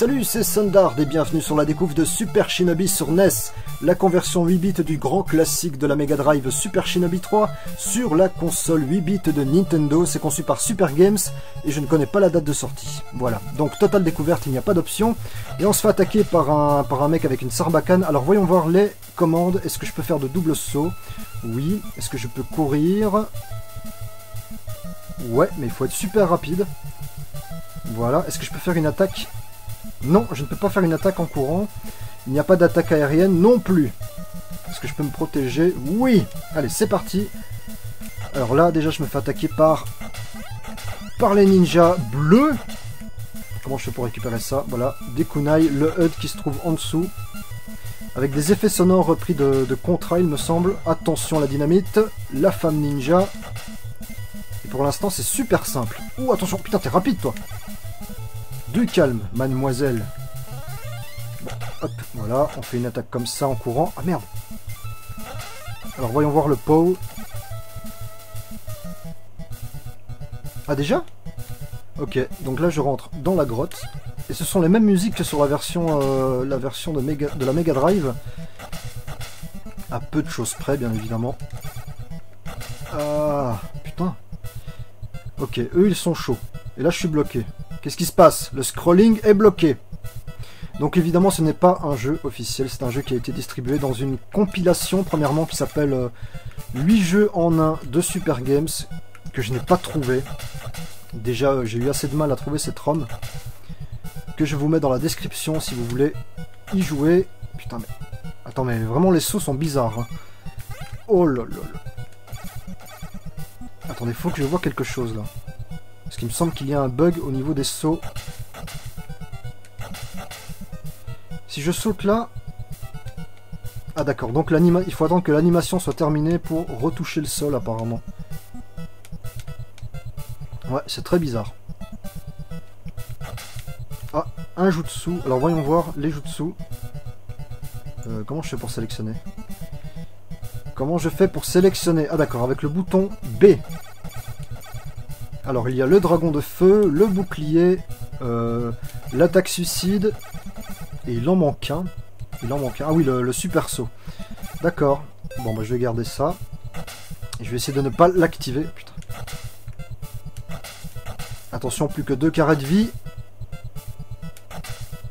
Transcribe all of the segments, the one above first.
Salut, c'est Sundard et bienvenue sur la découverte de Super Shinobi sur NES, la conversion 8 bits du grand classique de la Mega Drive Super Shinobi 3 sur la console 8 bits de Nintendo. C'est conçu par Super Games et je ne connais pas la date de sortie. Voilà, donc totale découverte, il n'y a pas d'option. Et on se fait attaquer par un, par un mec avec une sarbacane. Alors voyons voir les commandes. Est-ce que je peux faire de double saut? Oui. Est-ce que je peux courir? Ouais, mais il faut être super rapide. Voilà. Est-ce que je peux faire une attaque? Non, je ne peux pas faire une attaque en courant. Il n'y a pas d'attaque aérienne non plus. Est-ce que je peux me protéger Oui Allez, c'est parti. Alors là, déjà, je me fais attaquer par... Par les ninjas bleus. Comment je fais pour récupérer ça Voilà, des kunai, le HUD qui se trouve en dessous. Avec des effets sonores repris de, de il me semble. Attention, la dynamite. La femme ninja. Et pour l'instant, c'est super simple. Ouh, attention, putain, t'es rapide, toi du calme, mademoiselle. Hop, voilà, on fait une attaque comme ça en courant. Ah merde Alors voyons voir le POW. Ah déjà? Ok, donc là je rentre dans la grotte. Et ce sont les mêmes musiques que sur la version, euh, de, de la Mega Drive. À peu de choses près, bien évidemment. Ah, putain. Ok, eux ils sont chauds. Et là je suis bloqué. Qu'est-ce qui se passe? Le scrolling est bloqué. Donc évidemment ce n'est pas un jeu officiel, c'est un jeu qui a été distribué dans une compilation premièrement qui s'appelle 8 euh, jeux en 1 de Super Games que je n'ai pas trouvé. Déjà j'ai eu assez de mal à trouver cette ROM que je vous mets dans la description si vous voulez y jouer. Putain mais... Attends mais vraiment les sauts sont bizarres. Hein. Oh là. Attendez, faut que je vois quelque chose là. Parce qu'il me semble qu'il y a un bug au niveau des sauts. Si je saute là... Ah d'accord, donc il faut attendre que l'animation soit terminée pour retoucher le sol apparemment. Ouais, c'est très bizarre. Ah, un jutsu. Alors voyons voir les jutsu. Euh, comment je fais pour sélectionner? Comment je fais pour sélectionner? Ah d'accord, avec le bouton B. Alors il y a le dragon de feu, le bouclier, euh, l'attaque suicide, et il en manque un. Il en manque un. Ah oui, le, super saut. D'accord. Bon, bah je vais garder ça. Je vais essayer de ne pas l'activer. Attention, plus que deux carrés de vie.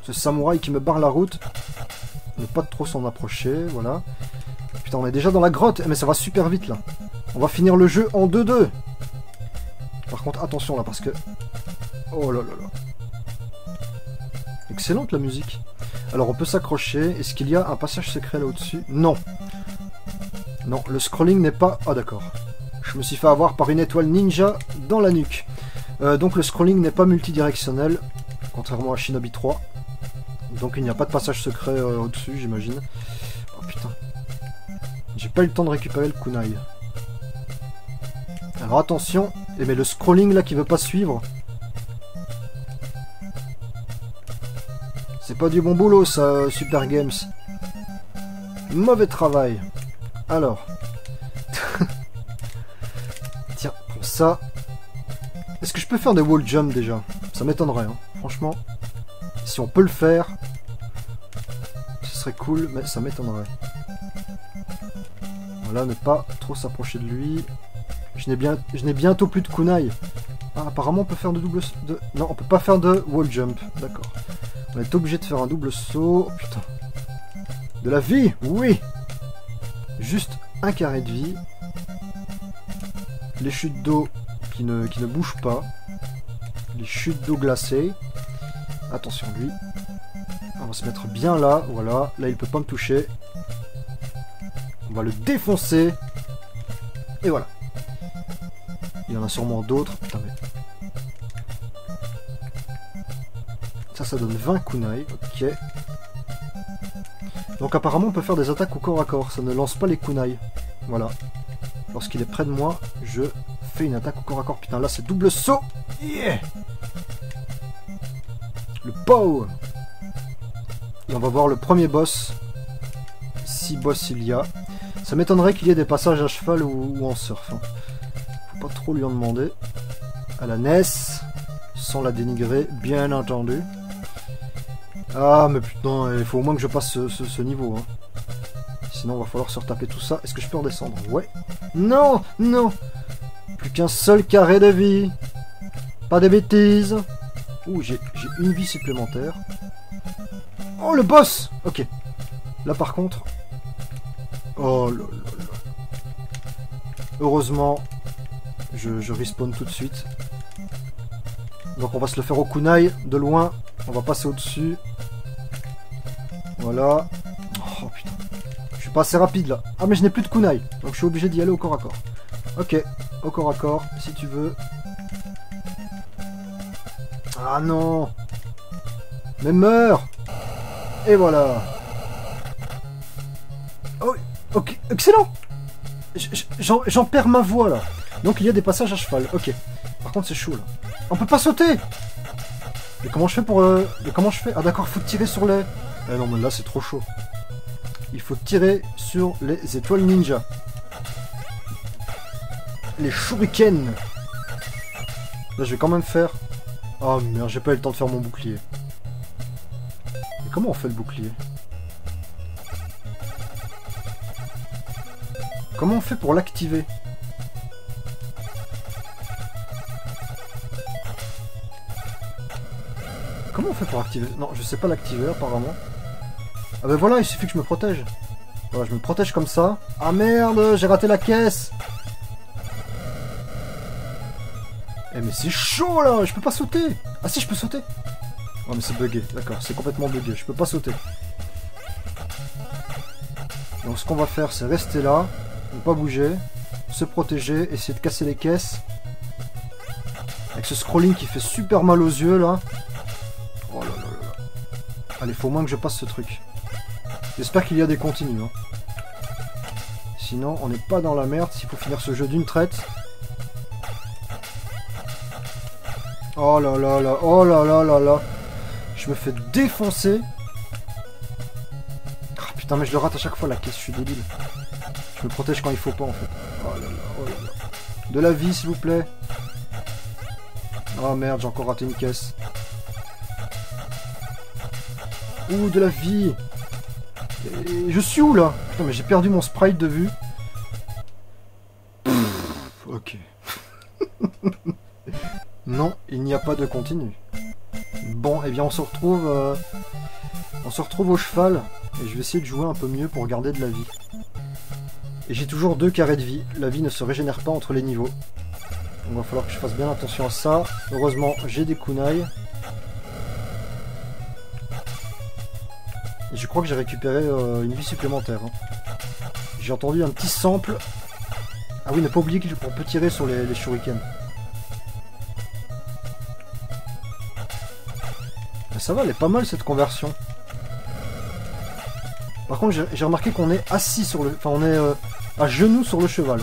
Ce samouraï qui me barre la route. Ne pas trop s'en approcher, voilà. Putain, on est déjà dans la grotte. Mais ça va super vite, là. On va finir le jeu en 2-2. Attention là, parce que... Oh là là là. Excellente la musique. Alors, on peut s'accrocher. Est-ce qu'il y a un passage secret là au-dessus? Non. Non, le scrolling n'est pas... Ah d'accord. Je me suis fait avoir par une étoile ninja dans la nuque. Euh, donc le scrolling n'est pas multidirectionnel, contrairement à Shinobi 3. Donc il n'y a pas de passage secret euh, au-dessus, j'imagine. Oh putain. J'ai pas eu le temps de récupérer le kunai. Alors attention, et mais le scrolling là qui veut pas suivre. C'est pas du bon boulot ça, Super Games. Mauvais travail. Alors. Tiens, pour ça. Est-ce que je peux faire des wall jump déjà? Ça m'étonnerait, hein. franchement. Si on peut le faire, ce serait cool, mais ça m'étonnerait. Voilà, ne pas trop s'approcher de lui. Je n'ai bien, bientôt plus de kunai. Ah, apparemment on peut faire de double... Non, on peut pas faire de wall jump. D'accord. On est obligé de faire un double saut. Oh, putain. De la vie? Oui Juste un carré de vie. Les chutes d'eau qui ne, ne bougent pas. Les chutes d'eau glacées. Attention lui. On va se mettre bien là. Voilà. Là, il peut pas me toucher. On va le défoncer. Et voilà. Il y en a sûrement d'autres. Putain, mais... Ça, ça donne 20 kunai. Ok. Donc apparemment, on peut faire des attaques au corps à corps. Ça ne lance pas les kunai. Voilà. Lorsqu'il est près de moi, je fais une attaque au corps à corps. Putain, là, c'est double saut. Yeah le POW Et on va voir le premier boss. Si boss il y a. Ça m'étonnerait qu'il y ait des passages à cheval ou, en surf. Hein trop lui en demander. À la NES, sans la dénigrer, bien entendu. Ah, mais putain, il faut au moins que je passe ce, niveau. Hein. Sinon, va falloir se retaper tout ça. Est-ce que je peux redescendre? Ouais. Non Non Plus qu'un seul carré de vie. Pas de bêtises. Ouh, j'ai une vie supplémentaire. Oh, le boss Ok. Là, par contre... Oh là. Heureusement, je, respawn tout de suite. Donc on va se le faire au kunai, de loin. On va passer au-dessus. Voilà. Oh putain. Je suis pas assez rapide là. Ah mais je n'ai plus de kunai. Donc je suis obligé d'y aller au corps à corps. Ok. Au corps à corps, si tu veux. Ah non Mais meurs Et voilà Oh, ok, excellent J'en perds ma voix là. Donc il y a des passages à cheval, ok. Par contre c'est chaud là. On peut pas sauter Mais comment je fais pour... Euh... Mais comment je fais? Ah d'accord, faut tirer sur les... Eh non mais là c'est trop chaud. Il faut tirer sur les étoiles ninja. Les shurikens Là je vais quand même faire... Oh merde, j'ai pas eu le temps de faire mon bouclier. Mais comment on fait le bouclier? Comment on fait pour l'activer? Comment on fait pour activer? Non, je sais pas l'activer apparemment. Ah ben voilà, il suffit que je me protège. Voilà, je me protège comme ça. Ah merde, j'ai raté la caisse Eh mais c'est chaud là, je peux pas sauter Ah si, je peux sauter Oh mais c'est bugué, d'accord, c'est complètement bugué, je peux pas sauter. Donc ce qu'on va faire, c'est rester là, ne pas bouger, se protéger, essayer de casser les caisses. Avec ce scrolling qui fait super mal aux yeux là. Allez, faut au moins que je passe ce truc. J'espère qu'il y a des continues. Hein. Sinon, on n'est pas dans la merde s'il faut finir ce jeu d'une traite. Oh là là là, oh là là là là. Je me fais défoncer. Ah putain, mais je le rate à chaque fois la caisse, je suis débile. Je me protège quand il faut pas en fait. Oh là là, oh là là. De la vie s'il vous plaît. Oh merde, j'ai encore raté une caisse. Ouh, de la vie Je suis où là Putain, mais j'ai perdu mon sprite de vue. ok. non, il n'y a pas de continu. Bon, eh bien on se retrouve... Euh, on se retrouve au cheval. Et je vais essayer de jouer un peu mieux pour garder de la vie. Et j'ai toujours deux carrés de vie. La vie ne se régénère pas entre les niveaux. Donc il va falloir que je fasse bien attention à ça. Heureusement, j'ai des kunai. Je crois que j'ai récupéré euh, une vie supplémentaire. Hein. J'ai entendu un petit sample. Ah oui, n'a pas oublié qu'on peut tirer sur les, shurikens. ça va, elle est pas mal cette conversion. Par contre, j'ai remarqué qu'on est assis sur le... Enfin, on est euh, à genoux sur le cheval.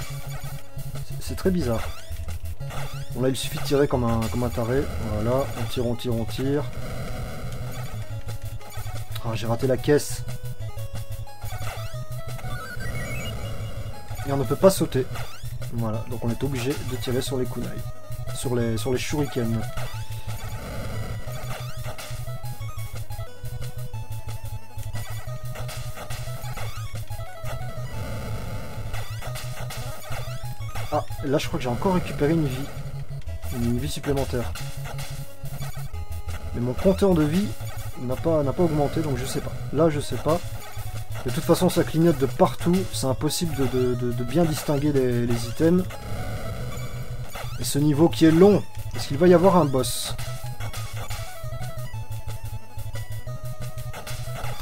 C'est très bizarre. Bon, là, il suffit de tirer comme un, comme un taré. Voilà, on tire, on tire, on tire. J'ai raté la caisse. Et on ne peut pas sauter. Voilà, donc on est obligé de tirer sur les kunai. Sur les, sur les shurikens. Ah, là je crois que j'ai encore récupéré une vie. Une vie supplémentaire. Mais mon compteur de vie n'a pas, pas augmenté, donc je sais pas. Là, je sais pas. De toute façon, ça clignote de partout. C'est impossible de, bien distinguer les, items. Et ce niveau qui est long, est-ce qu'il va y avoir un boss?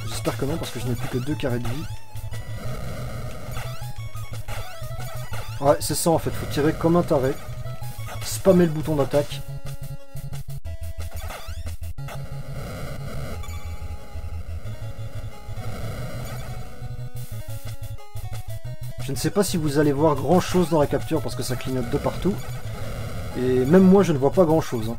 J'espère que non, parce que je n'ai plus que deux carrés de vie. Ouais, c'est ça en fait, faut tirer comme un taré. Spammer le bouton d'attaque. Sais pas si vous allez voir grand chose dans la capture parce que ça clignote de partout. Et même moi je ne vois pas grand chose. Hein.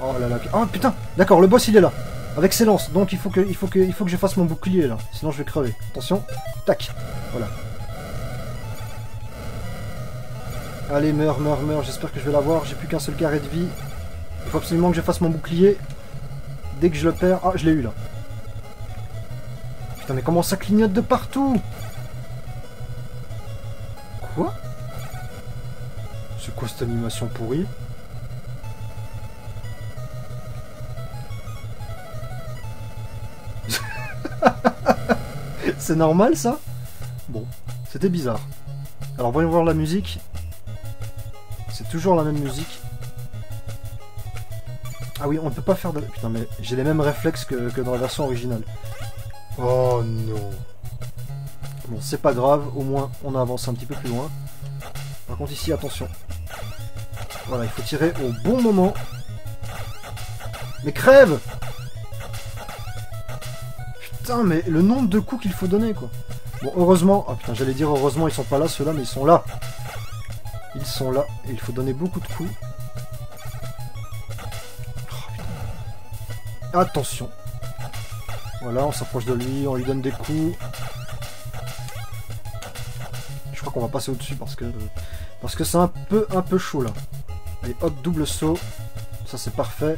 Oh là là. Oh putain D'accord, le boss il est là. Avec ses. Donc il faut que, il faut que, il faut que je fasse mon bouclier là. Sinon je vais crever. Attention. Tac. Voilà. Allez, meurs, meurs, meurs. J'espère que je vais l'avoir. J'ai plus qu'un seul carré de vie. Il faut absolument que je fasse mon bouclier. Dès que je le perds... Ah, je l'ai eu là. Putain, mais comment ça clignote de partout Quoi C'est quoi cette animation pourrie C'est normal ça Bon, c'était bizarre. Alors voyons voir la musique. C'est toujours la même musique. Ah oui, on ne peut pas faire de... Putain, mais j'ai les mêmes réflexes que, que dans la version originale. Oh non. Bon, c'est pas grave, au moins on a avancé un petit peu plus loin. Par contre ici, attention. Voilà, il faut tirer au bon moment. Mais crève Putain, mais le nombre de coups qu'il faut donner, quoi. Bon, heureusement... Ah putain, j'allais dire heureusement, ils sont pas là, ceux-là, mais ils sont là. Ils sont là, et il faut donner beaucoup de coups. Oh, Attention. Voilà, on s'approche de lui, on lui donne des coups. Je crois qu'on va passer au-dessus parce que parce que c'est un peu un peu chaud là. Allez, hop, double saut. Ça c'est parfait.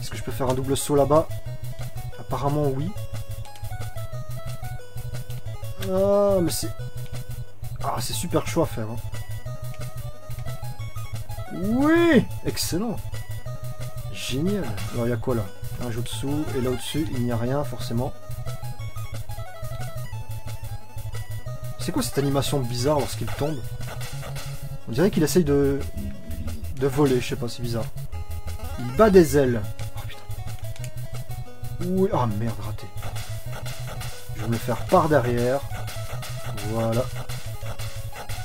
Est-ce que je peux faire un double saut là-bas? Apparemment oui. Ah, mais c'est... Ah, c'est super chaud à faire. Hein. Oui Excellent Génial Alors, il y a quoi là? Un jutsu, et là au-dessus, il n'y a rien, forcément. C'est quoi cette animation bizarre lorsqu'il tombe? On dirait qu'il essaye de... de voler, je sais pas, c'est bizarre. Il bat des ailes. Oh putain. Oui, oh merde, raté. Je vais me le faire par derrière. Voilà.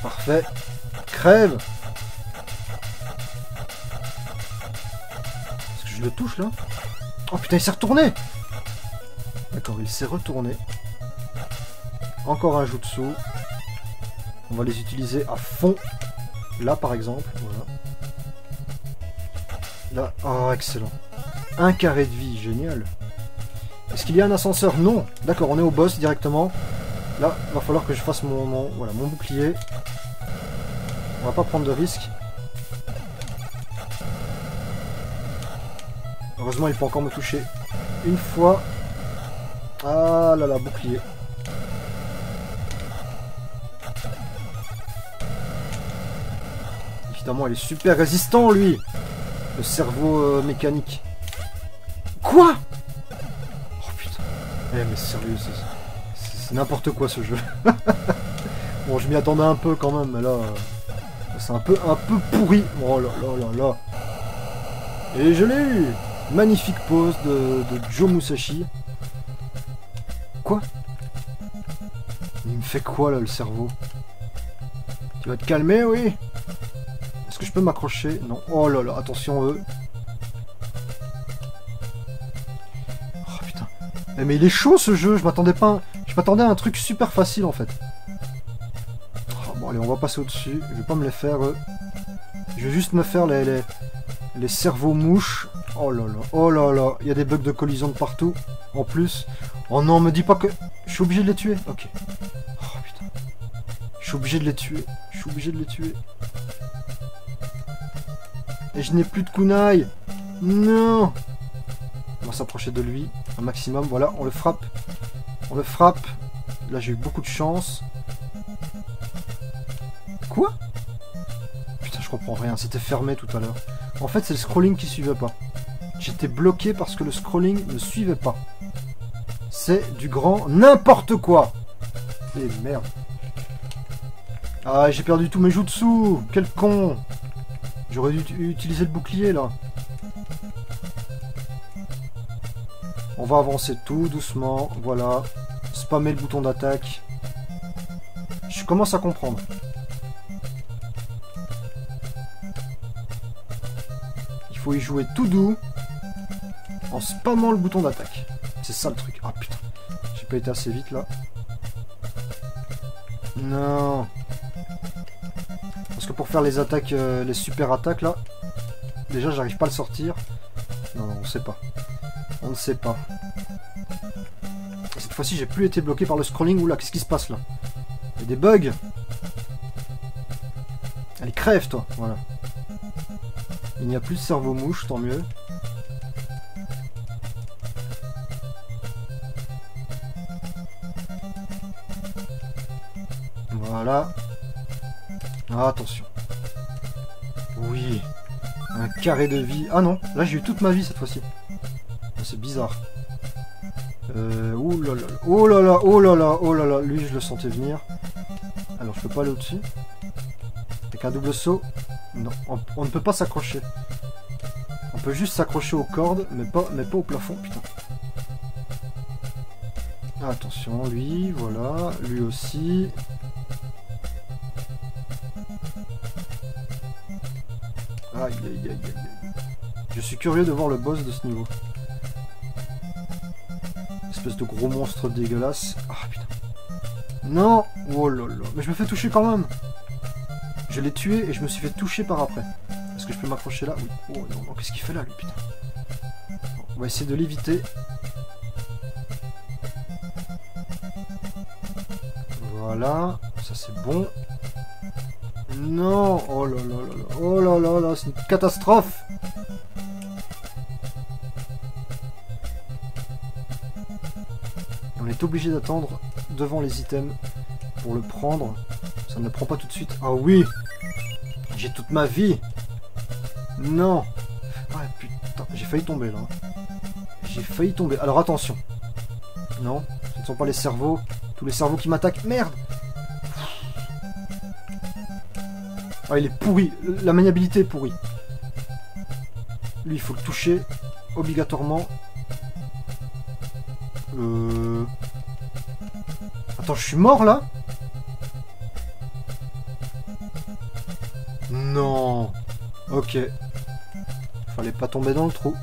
Parfait. Crève touche là Oh putain, il s'est retourné D'accord, il s'est retourné. Encore un jutsu. On va les utiliser à fond. Là par exemple, voilà. Là, oh excellent. Un carré de vie, génial. Est-ce qu'il y a un ascenseur? Non D'accord, on est au boss directement. Là, va falloir que je fasse mon, voilà, mon bouclier. On va pas prendre de risques. Heureusement, il peut encore me toucher une fois. Ah là là, bouclier. Évidemment, il est super résistant, lui Le cerveau euh, mécanique. Quoi? Oh putain. Eh mais sérieux, c'est... N'importe quoi ce jeu. bon, je m'y attendais un peu quand même, mais là, euh, c'est un peu, un peu pourri. Oh là là là là. Et je l'ai eu. Magnifique pose de, Joe Musashi. Quoi? Il me fait quoi là le cerveau? Tu vas te calmer, oui? Est-ce que je peux m'accrocher? Non. Oh là là, attention eux. Oh putain. Eh, mais il est chaud ce jeu, je m'attendais pas. Je m'attendais à un truc super facile en fait. Oh, bon allez, on va passer au-dessus. Je vais pas me les faire. Je vais juste me faire les, les, cerveaux mouches. Oh là là, oh là là. Il y a des bugs de collision de partout. En plus. Oh non, me dis pas que... Je suis obligé de les tuer. Ok. Oh putain. Je suis obligé de les tuer. Je suis obligé de les tuer. Et je n'ai plus de kunai. Non. On va s'approcher de lui un maximum. Voilà, on le frappe. On le frappe. Là, j'ai eu beaucoup de chance. Quoi? Putain, je comprends rien. C'était fermé tout à l'heure. En fait, c'est le scrolling qui suivait pas. J'étais bloqué parce que le scrolling ne suivait pas. C'est du grand n'importe quoi. Et merde. Ah, j'ai perdu tous mes jutsu. Quel con. J'aurais dû utiliser le bouclier, là. On va avancer tout doucement, voilà. Spammer le bouton d'attaque. Je commence à comprendre. Il faut y jouer tout doux. En spammant le bouton d'attaque. C'est ça le truc. Ah putain. J'ai pas été assez vite là. Non. Parce que pour faire les attaques, euh, les super attaques là, déjà j'arrive pas à le sortir. Non, on sait pas. On ne sait pas. Cette fois-ci, j'ai plus été bloqué par le scrolling. Oula, qu'est-ce qui se passe là? Il des bugs Allez, crève, toi Voilà. Il n'y a plus de cerveau mouche, tant mieux. Voilà. Ah, attention. Oui. Un carré de vie. Ah non, là j'ai eu toute ma vie cette fois-ci. Ah, c'est bizarre. Euh, oh là là, oh là là, oh là là, lui je le sentais venir. Alors je peux pas aller au-dessus. Avec un double saut. Non, on, ne peut pas s'accrocher. On peut juste s'accrocher aux cordes, mais pas, mais pas au plafond, putain. attention, lui, voilà, lui aussi. Aïe, aïe, aïe. Je suis curieux de voir le boss de ce niveau. Espèce de gros monstre dégueulasse. Ah putain. Non Oh là. Mais je me fais toucher quand même. Je l'ai tué et je me suis fait toucher par après. Est-ce que je peux m'accrocher là? Oui. Oh non, qu'est-ce qu'il fait là lui putain? On va essayer de l'éviter. Voilà. Ça c'est bon. Non Oh là là là là Oh là là là C'est une catastrophe On est obligé d'attendre devant les items pour le prendre. Ça ne le prend pas tout de suite. Ah oui J'ai toute ma vie Non Ah putain, j'ai failli tomber là. J'ai failli tomber. Alors attention. Non, ce ne sont pas les cerveaux. Tous les cerveaux qui m'attaquent. Merde Ah, il est pourri. La maniabilité est pourrie. Lui, il faut le toucher obligatoirement. Euh... Attends, je suis mort là? Non. Ok. Fallait pas tomber dans le trou.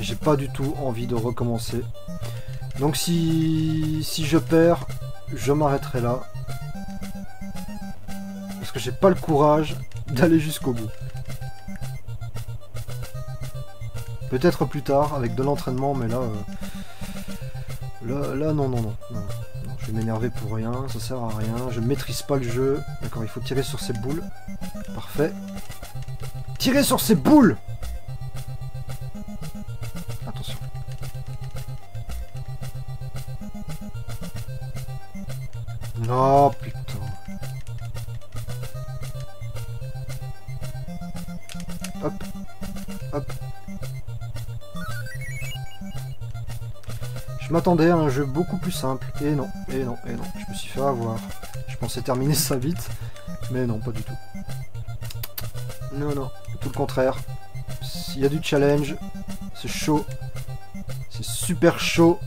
J'ai pas du tout envie de recommencer. Donc si, si je perds, je m'arrêterai là j'ai pas le courage d'aller jusqu'au bout. Peut-être plus tard, avec de l'entraînement, mais là, euh, là... Là, non, non, non. non. Je vais m'énerver pour rien, ça sert à rien. Je maîtrise pas le jeu. D'accord, il faut tirer sur ces boules. Parfait. Tirer sur ces boules m'attendais à un jeu beaucoup plus simple. Et non, et non, et non. Je me suis fait avoir. Je pensais terminer ça vite. Mais non, pas du tout. Non, non. Tout le contraire. Il y a du challenge. C'est chaud. C'est super chaud.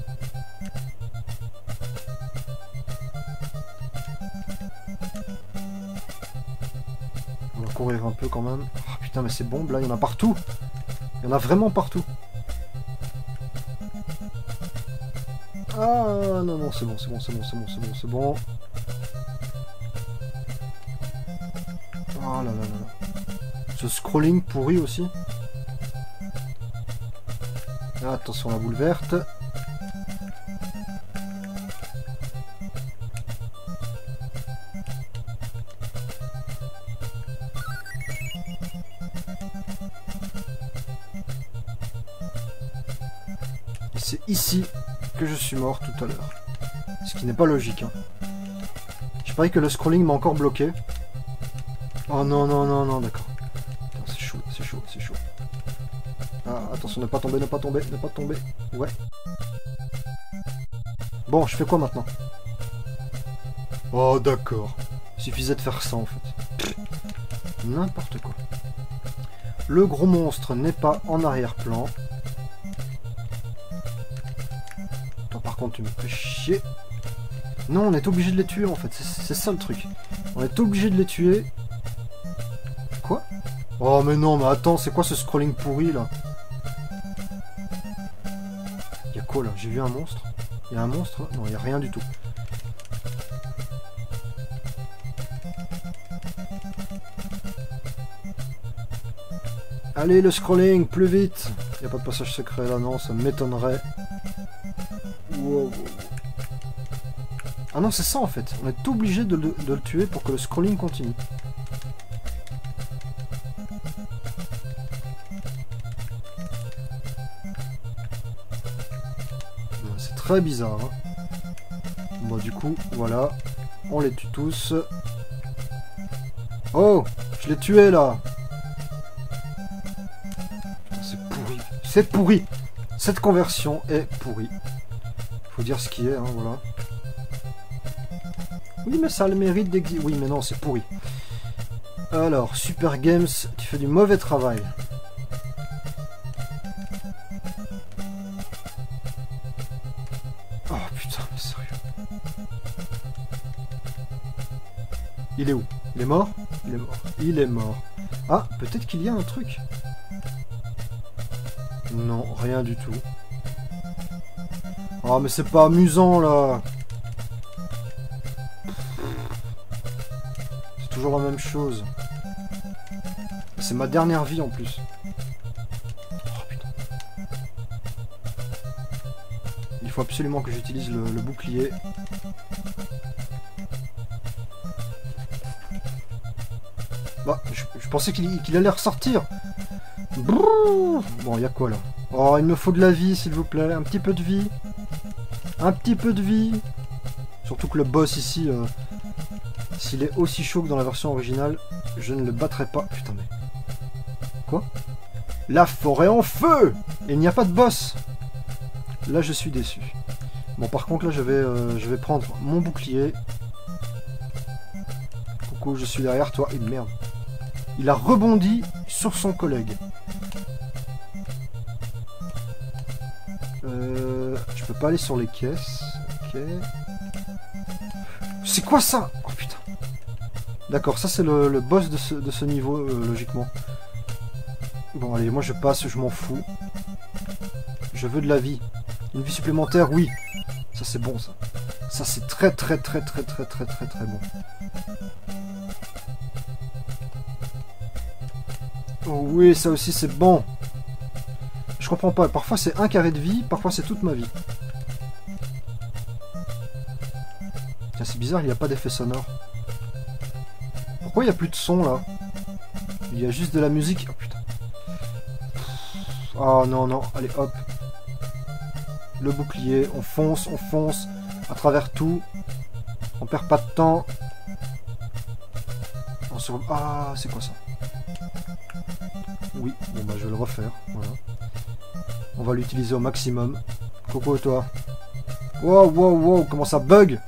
On va courir un peu quand même. Oh, putain, mais c'est bon, là, il y en a partout. Il y en a vraiment partout. C'est bon, c'est bon, c'est bon, c'est bon, c'est bon, c'est bon. Oh là là là Ce scrolling pourri aussi. Ah, attention la boule verte. C'est ici que je suis mort tout à l'heure. Ce qui n'est pas logique. Hein. Je parie que le scrolling m'a encore bloqué. Oh non, non, non, non, d'accord. C'est chaud, c'est chaud, c'est chaud. Ah, attention, ne pas tomber, ne pas tomber, ne pas tomber. Ouais. Bon, je fais quoi maintenant? Oh, d'accord. Suffisait de faire ça, en fait. N'importe quoi. Le gros monstre n'est pas en arrière-plan. par contre, tu me fais chier. Non, on est obligé de les tuer, en fait. C'est ça le truc. On est obligé de les tuer. Quoi? Oh, mais non, mais attends, c'est quoi ce scrolling pourri, là? Y'a quoi, là? J'ai vu un monstre Y'a un monstre Non, y'a rien du tout. Allez, le scrolling, plus vite Y'a pas de passage secret, là, non, ça m'étonnerait. Ah non, c'est ça en fait. On est obligé de, le, tuer pour que le scrolling continue. C'est très bizarre. Hein. Bon, du coup, voilà. On les tue tous. Oh Je l'ai tué, là C'est pourri. C'est pourri Cette conversion est pourrie. Faut dire ce qui est, hein, voilà. Oui, mais ça a le mérite d'exister. Oui, mais non, c'est pourri. Alors, Super Games, tu fais du mauvais travail. Oh putain, mais sérieux. Il est où? Il est mort? Il est mort. Il est mort. Ah, peut-être qu'il y a un truc. Non, rien du tout. Oh, mais c'est pas amusant là la même chose. C'est ma dernière vie en plus. Oh. Il faut absolument que j'utilise le, bouclier. Bah, je, pensais qu'il allait ressortir. Bon, il y a quoi là? Oh, il me faut de la vie, s'il vous plaît. Un petit peu de vie. Un petit peu de vie. Surtout que le boss ici, euh, s'il est aussi chaud que dans la version originale, je ne le battrai pas. Putain, mais... Quoi La forêt en feu Et il n'y a pas de boss Là, je suis déçu. Bon, par contre, là, je vais, euh, prendre mon bouclier. Coucou, je suis derrière toi. Et merde. Il a rebondi sur son collègue. Euh, je peux pas aller sur les caisses. Ok. C'est quoi ça? D'accord, ça c'est le, boss de ce, de ce niveau, euh, logiquement. Bon, allez, moi je passe, je m'en fous. Je veux de la vie. Une vie supplémentaire, oui. Ça c'est bon, ça. Ça c'est très très très très très très très très bon. Oh oui, ça aussi c'est bon. Je comprends pas. Parfois c'est un carré de vie, parfois c'est toute ma vie. Tiens, c'est bizarre, il n'y a pas d'effet sonore. Pourquoi il n'y a plus de son là? Il y a juste de la musique. Oh putain. Oh non, non, allez hop. Le bouclier, on fonce, on fonce à travers tout. On perd pas de temps. On se... Ah, c'est quoi ça? Oui, bon bah je vais le refaire. Voilà. On va l'utiliser au maximum. Coco, toi? Wow, wow, wow, comment ça bug?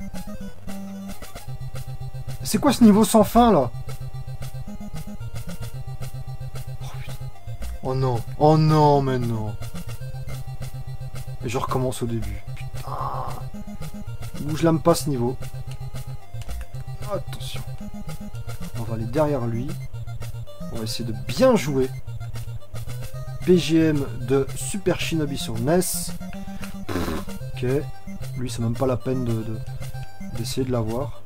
C'est quoi ce niveau sans fin, là? Non. Oh non, mais non. Et je recommence au début. Putain. Ouh, je l'aime pas, ce niveau. Attention. On va aller derrière lui. On va essayer de bien jouer. BGM de Super Shinobi sur NES. Ok. Lui, c'est même pas la peine de de- d'essayer de l'avoir.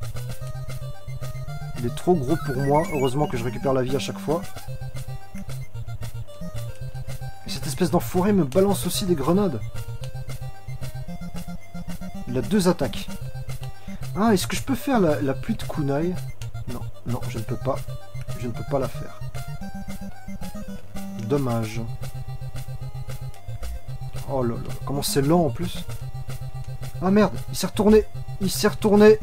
Il est trop gros pour moi. Heureusement que je récupère la vie à chaque fois. Espèce d'enfoiré me balance aussi des grenades. Il a deux attaques. Ah, est-ce que je peux faire la, la pluie de kunai? Non, non, je ne peux pas. Je ne peux pas la faire. Dommage. Oh là là, comment c'est lent en plus. Ah merde, il s'est retourné. Il s'est retourné.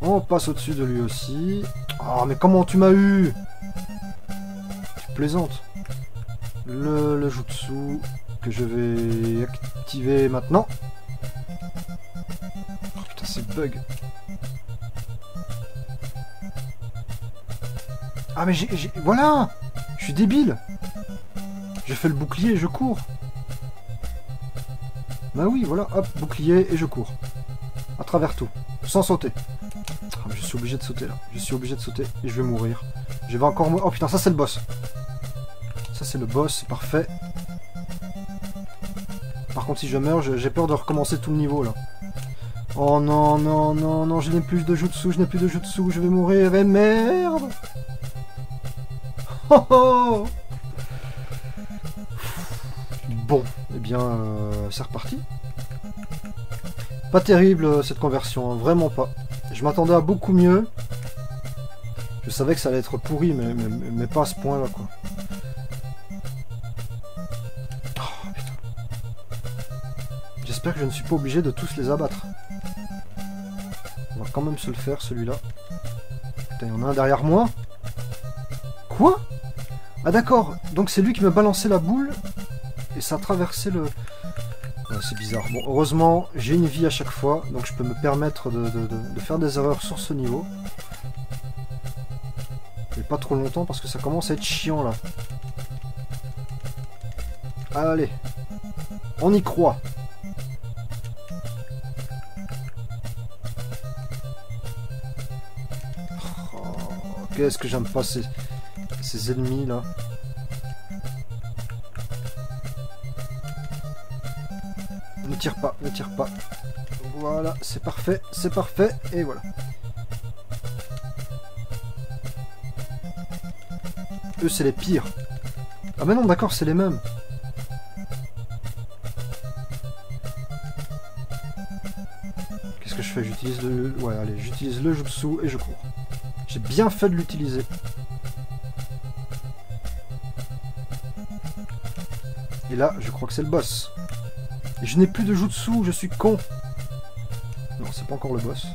On passe au-dessus de lui aussi. Oh, mais comment tu m'as eu? Tu plaisantes. Le, le jutsu que je vais activer maintenant. Oh putain, c'est bug. Ah mais j'ai... j'ai- Voilà Je suis débile Je fais le bouclier et je cours. Bah oui, voilà, hop, bouclier et je cours. Travers tout. Sans sauter. Ah, mais je suis obligé de sauter là. Je suis obligé de sauter et je vais mourir. Je vais encore mourir. Oh putain, ça c'est le boss. Ça c'est le boss, c'est parfait. Par contre, si je meurs, j'ai peur de recommencer tout le niveau là. Oh non, non, non, non, je n'ai plus de jutsu, je n'ai plus de jutsu, je vais mourir, et merde Oh oh Bon, eh bien, euh, c'est reparti. Terrible euh, cette conversion, hein, vraiment pas. Je m'attendais à beaucoup mieux. Je savais que ça allait être pourri, mais, mais, pas à ce point-là, quoi. Oh, J'espère que je ne suis pas obligé de tous les abattre. On va quand même se le faire, celui-là. Putain, il y en a un derrière moi. Quoi? Ah d'accord, donc c'est lui qui m'a balancé la boule, et ça a traversé le c'est bizarre. Bon, heureusement, j'ai une vie à chaque fois, donc je peux me permettre de, faire des erreurs sur ce niveau. Mais pas trop longtemps, parce que ça commence à être chiant, là. Allez. On y croit. Oh, qu'est-ce que j'aime pas ces, ces ennemis, là. Tire pas, ne tire pas. Voilà, c'est parfait, c'est parfait, et voilà. Eux, c'est les pires. Ah mais non, d'accord, c'est les mêmes. Qu'est-ce que je fais? J'utilise le... Ouais, allez, j'utilise le jutsu et je cours. J'ai bien fait de l'utiliser. Et là, je crois que c'est le boss. Je n'ai plus de jutsu, je suis con. Non, c'est pas encore le boss.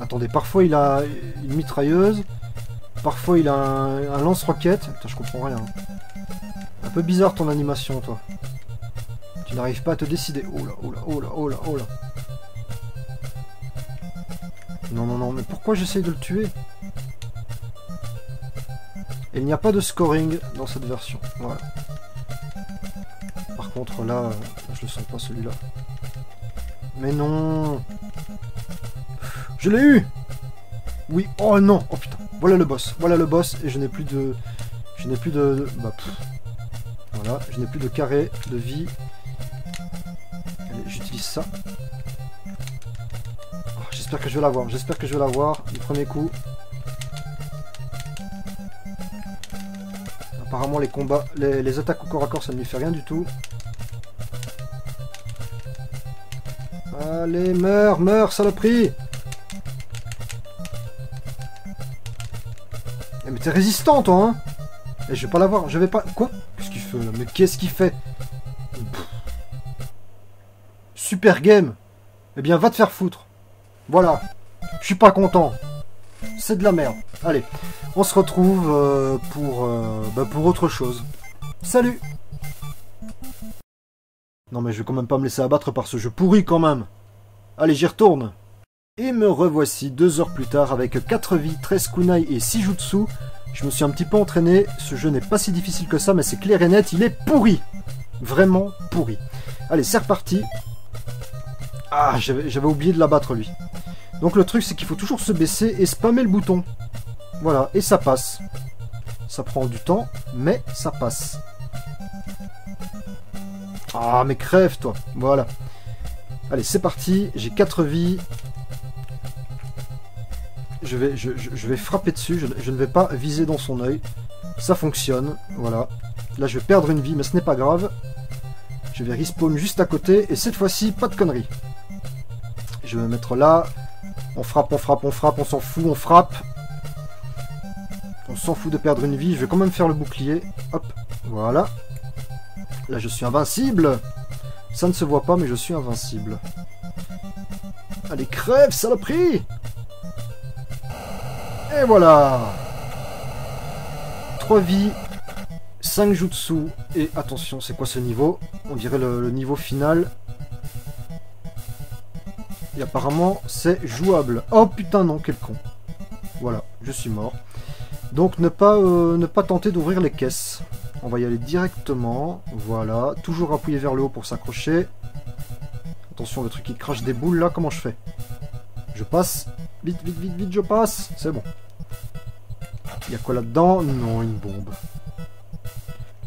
Attendez, parfois il a une mitrailleuse, parfois il a un, lance-roquette. Je comprends rien. Un peu bizarre ton animation, toi. Tu n'arrives pas à te décider. Oh là, oh là, oh là, oh là, oh là. Non, non, non, mais pourquoi j'essaye de le tuer? Il n'y a pas de scoring dans cette version. Voilà là, je le sens pas celui-là. Mais non Je l'ai eu Oui, oh non Oh putain, voilà le boss, voilà le boss, et je n'ai plus de... Je n'ai plus de... Bah, voilà, je n'ai plus de carré de vie. Allez, j'utilise ça. Oh, j'espère que je vais l'avoir, j'espère que je vais l'avoir du premier coup. Apparemment les combats, les attaques au corps à corps ça ne lui fait rien du tout. Allez, meurs, meurs, saloperie eh, Mais t'es résistant, toi, hein Et eh, je vais pas l'avoir, je vais pas... Quoi? Qu'est-ce qu'il fait, là? Mais qu'est-ce qu'il fait? Super game Eh bien, va te faire foutre. Voilà. Je suis pas content. C'est de la merde. Allez, on se retrouve euh, pour, euh, bah, pour autre chose. Salut Non mais je vais quand même pas me laisser abattre par ce jeu pourri quand même Allez, j'y retourne. Et me revoici deux heures plus tard avec 4 vies, 13 kunai et 6 jutsu. Je me suis un petit peu entraîné. Ce jeu n'est pas si difficile que ça, mais c'est clair et net, il est pourri. Vraiment pourri. Allez, c'est reparti. Ah, j'avais oublié de l'abattre lui. Donc le truc, c'est qu'il faut toujours se baisser et spammer le bouton. Voilà, et ça passe. Ça prend du temps, mais ça passe. Ah, mais crève, toi. Voilà. Allez, c'est parti. J'ai 4 vies. Je vais, frapper dessus. Je, ne vais pas viser dans son œil. Ça fonctionne. Voilà. Là, je vais perdre une vie, mais ce n'est pas grave. Je vais respawn juste à côté. Et cette fois-ci, pas de conneries. Je vais me mettre là. On frappe, on frappe, on frappe. On s'en fout, on frappe. On s'en fout de perdre une vie. Je vais quand même faire le bouclier. Hop. Voilà. Là, je suis invincible. Ça ne se voit pas, mais je suis invincible. Allez, crève, saloperie Et voilà 3 vies, 5 jutsu, et attention, c'est quoi ce niveau? On dirait le, niveau final. Et apparemment, c'est jouable. Oh putain, non, quel con. Voilà, je suis mort. Donc ne pas, euh, ne pas tenter d'ouvrir les caisses. On va y aller directement. Voilà. Toujours appuyer vers le haut pour s'accrocher. Attention, le truc qui crache des boules là, comment je fais? Je passe. Vite, vite, vite, vite, je passe. C'est bon. Il y a quoi là-dedans? Non, une bombe.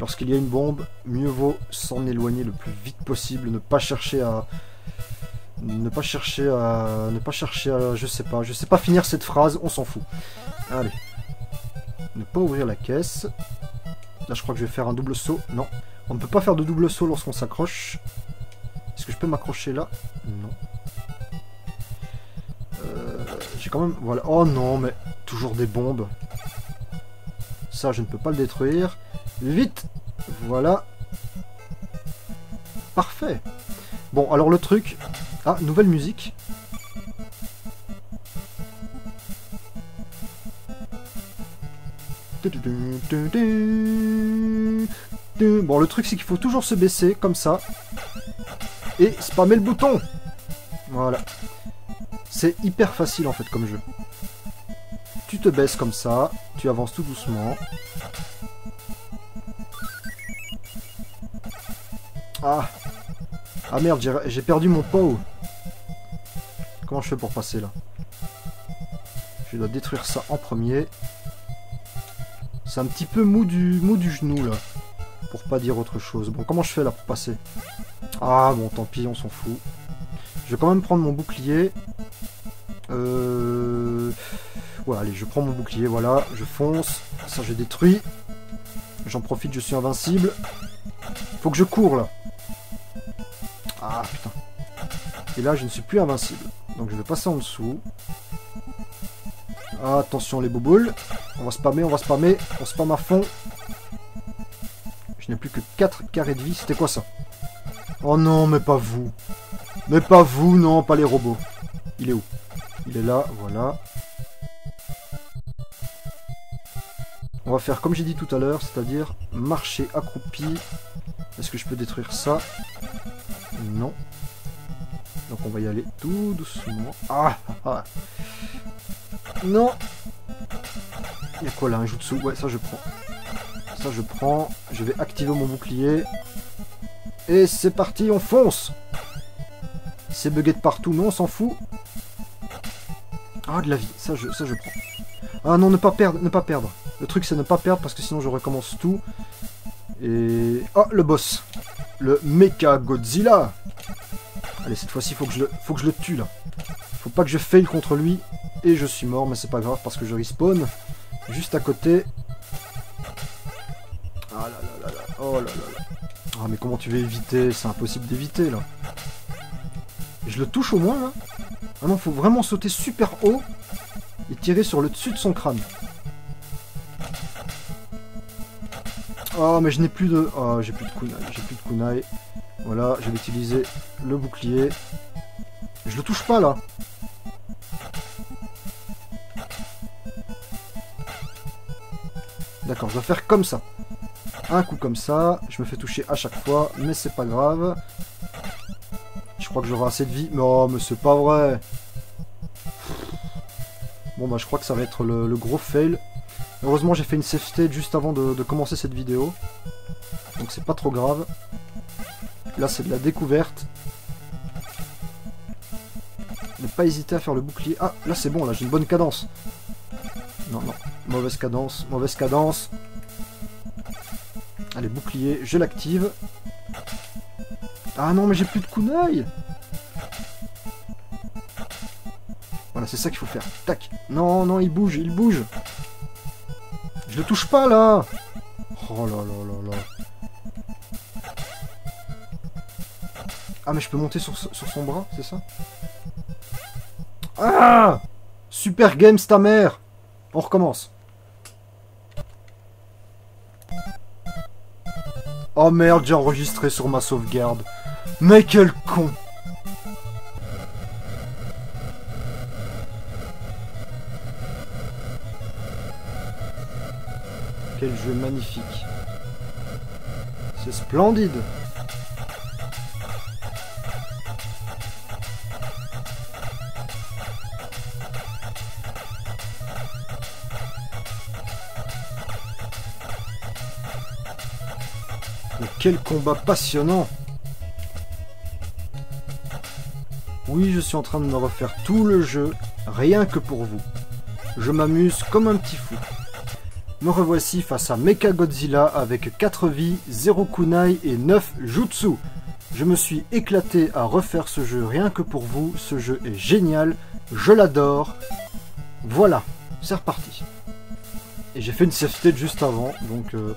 Lorsqu'il y a une bombe, mieux vaut s'en éloigner le plus vite possible, ne pas chercher à... Ne pas chercher à... Ne pas chercher à... Je sais pas, je sais pas finir cette phrase, on s'en fout. Allez. Ne pas ouvrir la caisse. Là, je crois que je vais faire un double saut. Non. On ne peut pas faire de double saut lorsqu'on s'accroche. Est-ce que je peux m'accrocher là? Non. quand même... Voilà. Oh non, mais toujours des bombes. Ça, je ne peux pas le détruire. Vite Voilà. Parfait. Bon, alors le truc... Ah, nouvelle musique. Bon, le truc, c'est qu'il faut toujours se baisser, comme ça. Et spammer le bouton Voilà. C'est hyper facile, en fait, comme jeu. Tu te baisses comme ça, tu avances tout doucement. Ah Ah merde, j'ai perdu mon pot. Comment je fais pour passer, là? Je dois détruire ça en premier. C'est un petit peu mou du, mou du genou, là. Pour pas dire autre chose. Bon, comment je fais, là, pour passer? Ah, bon, tant pis, on s'en fout. Je vais quand même prendre mon bouclier. Euh... Ouais, allez, je prends mon bouclier, voilà. Je fonce. Ça, je détruis. J'en profite, je suis invincible. Faut que je cours, là. Ah, putain. Et là, je ne suis plus invincible. Donc, je vais passer en dessous. attention, les bouboules. On va spammer, on va spammer. On spamme à fond. Je n'ai plus que 4 carrés de vie. C'était quoi ça? Oh non, mais pas vous. Mais pas vous, non, pas les robots. Il est où? Il est là, voilà. On va faire comme j'ai dit tout à l'heure, c'est-à-dire marcher accroupi. Est-ce que je peux détruire ça? Non. Donc on va y aller tout doucement. Ah, ah, ah. Non il y a quoi là Un jutsu Ouais, ça je prends. Ça je prends. Je vais activer mon bouclier. Et c'est parti, on fonce C'est bugué de partout, mais on s'en fout. Ah, de la vie. Ça je, ça je prends. Ah non, ne pas perdre, ne pas perdre. Le truc c'est ne pas perdre parce que sinon je recommence tout. Et... Oh, le boss Le Mecha Godzilla Allez, cette fois-ci, faut, que je faut que je le tue, là. Faut pas que je fail contre lui. Et je suis mort, mais c'est pas grave parce que je respawn juste à côté. Ah là là là là. Oh là là là. Ah mais comment tu veux éviter? C'est impossible d'éviter là. Je le touche au moins là Ah non, faut vraiment sauter super haut et tirer sur le dessus de son crâne. Oh mais je n'ai plus de... Oh j'ai plus de kunai, j'ai plus de kunai. Voilà, je vais utiliser le bouclier. Je le touche pas là. D'accord, je dois faire comme ça. Un coup comme ça, je me fais toucher à chaque fois, mais c'est pas grave. Je crois que j'aurai assez de vie. Mais oh, mais c'est pas vrai Bon bah je crois que ça va être le, gros fail. Heureusement j'ai fait une safe state juste avant de, de commencer cette vidéo. Donc c'est pas trop grave. Là c'est de la découverte. Ne pas hésiter à faire le bouclier. Ah là c'est bon, là j'ai une bonne cadence. Non, non. Mauvaise cadence, mauvaise cadence. Allez, bouclier, je l'active. Ah non, mais j'ai plus de kunai Voilà, c'est ça qu'il faut faire. Tac. Non, non, il bouge, il bouge. Je le touche pas, là Oh là là là là. Ah, mais je peux monter sur, sur son bras, c'est ça? Ah Super Games, ta mère on recommence. Oh merde, j'ai enregistré sur ma sauvegarde. Mais quel con Quel jeu magnifique. C'est splendide quel combat passionnant Oui, je suis en train de me refaire tout le jeu, rien que pour vous. Je m'amuse comme un petit fou. Me revoici face à Mecha Godzilla avec 4 vies, 0 kunai et 9 jutsu. Je me suis éclaté à refaire ce jeu rien que pour vous. Ce jeu est génial, je l'adore. Voilà, c'est reparti. Et j'ai fait une safety juste avant, donc euh,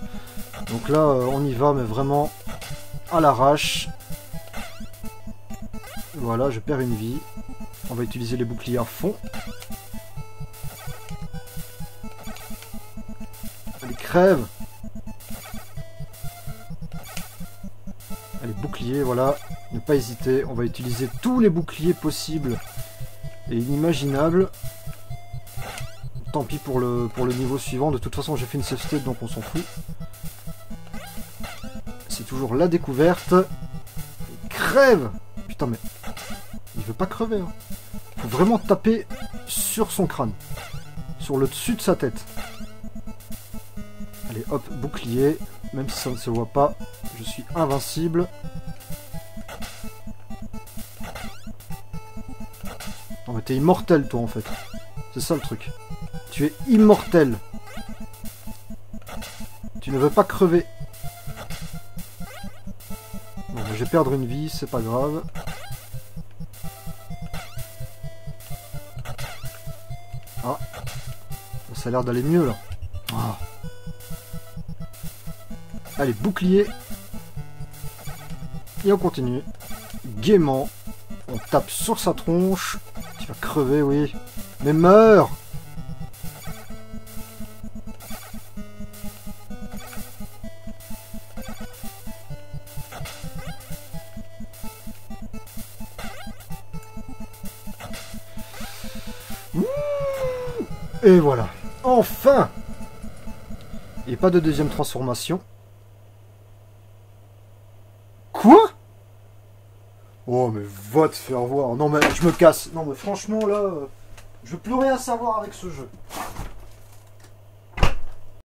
donc là, euh, on y va, mais vraiment à l'arrache. Voilà, je perds une vie. On va utiliser les boucliers à fond. Allez, crève Allez, bouclier, voilà. Ne pas hésiter, on va utiliser tous les boucliers possibles et inimaginables. Tant pis pour le, niveau suivant, de toute façon j'ai fait une save state donc on s'en fout. C'est toujours la découverte. Crève Putain mais... Il veut pas crever. Hein. Faut vraiment taper sur son crâne. Sur le dessus de sa tête. Allez hop, bouclier. Même si ça ne se voit pas, je suis invincible. Non mais t'es immortel toi en fait. C'est ça le truc. Tu es immortel. Tu ne veux pas crever. Je vais perdre une vie, c'est pas grave. Ah. Ça a l'air d'aller mieux là. Ah. Allez, bouclier. Et on continue. Gaiement. On tape sur sa tronche. Tu vas crever, oui. Mais meurs de deuxième transformation. Quoi? Oh mais va te faire voir. Non mais je me casse. Non mais franchement là, euh, je veux plus rien savoir avec ce jeu.